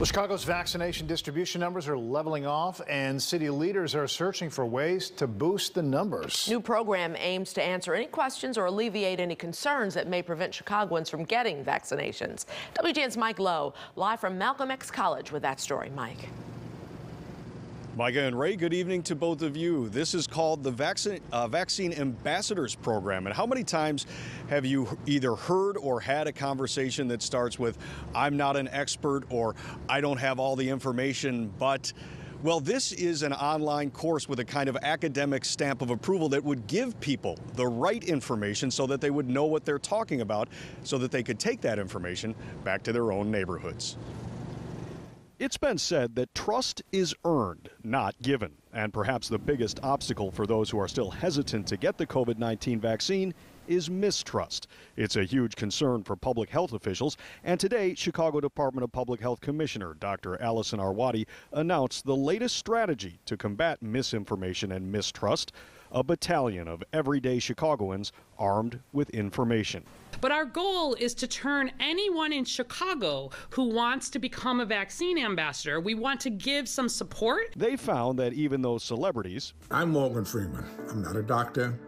Well, Chicago's vaccination distribution numbers are leveling off, and city leaders are searching for ways to boost the numbers. New program aims to answer any questions or alleviate any concerns that may prevent Chicagoans from getting vaccinations. WGN's Mike Lowe, live from Malcolm X College with that story. Mike. Micah and Ray, good evening to both of you. This is called the Vaccine, uh, Vaccine Ambassadors Program. And how many times have you either heard or had a conversation that starts with, I'm not an expert or I don't have all the information, but. Well, this is an online course with a kind of academic stamp of approval that would give people the right information so that they would know what they're talking about, so that they could take that information back to their own neighborhoods. It's been said that trust is earned, not given. And perhaps the biggest obstacle for those who are still hesitant to get the COVID 19 vaccine is mistrust. It's a huge concern for public health officials. And today, Chicago Department of Public Health Commissioner Dr. Allison Arwady announced the latest strategy to combat misinformation and mistrust a battalion of everyday Chicagoans armed with information. But our goal is to turn anyone in Chicago who wants to become a vaccine ambassador, we want to give some support. They found that even those celebrities. I'm Morgan Freeman. I'm not a doctor,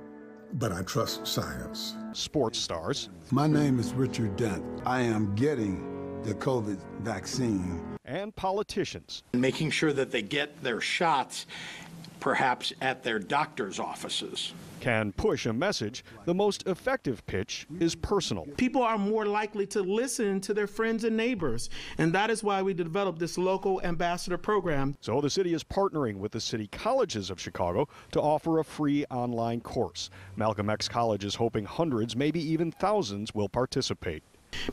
but I trust science. Sports stars. My name is Richard Dent. I am getting the COVID vaccine. And politicians. Making sure that they get their shots perhaps at their doctor's offices. Can push a message, the most effective pitch is personal. People are more likely to listen to their friends and neighbors, and that is why we developed this local ambassador program. So the city is partnering with the city colleges of Chicago to offer a free online course. Malcolm X College is hoping hundreds, maybe even thousands, will participate.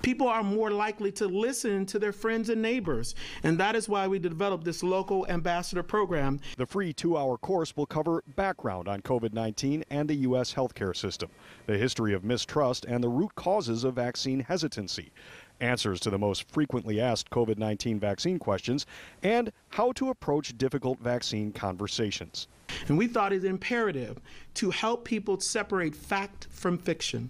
People are more likely to listen to their friends and neighbors, and that is why we developed this local ambassador program. The free two hour course will cover background on COVID 19 and the U.S. healthcare system, the history of mistrust, and the root causes of vaccine hesitancy answers to the most frequently asked COVID 19 vaccine questions, and how to approach difficult vaccine conversations. And we thought it imperative to help people separate fact from fiction.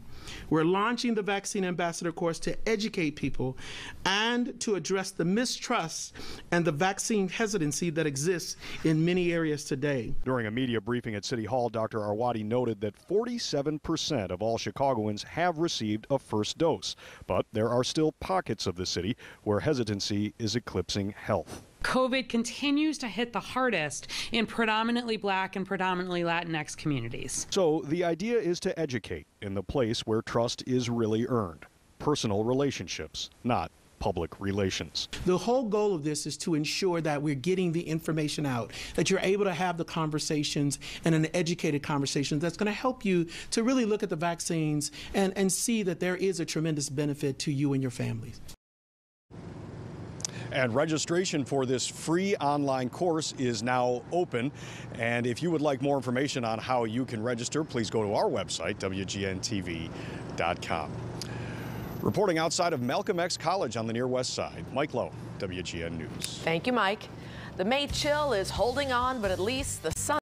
We're launching the Vaccine Ambassador course to educate people and to address the mistrust and the vaccine hesitancy that exists in many areas today. During a media briefing at City Hall, Dr. Arwady noted that 47% of all Chicagoans have received a first dose, but there are still pockets of the city where hesitancy is eclipsing health. COVID continues to hit the hardest in predominantly black and predominantly Latinx communities. So the idea is to educate in the place where trust is really earned personal relationships, not public relations. The whole goal of this is to ensure that we're getting the information out, that you're able to have the conversations and an educated conversation that's going to help you to really look at the vaccines and, and see that there is a tremendous benefit to you and your families. And registration for this free online course is now open. And if you would like more information on how you can register, please go to our website, WGNTV.com. Reporting outside of Malcolm X College on the near west side, Mike Lowe, WGN News. Thank you, Mike. The May chill is holding on, but at least the sun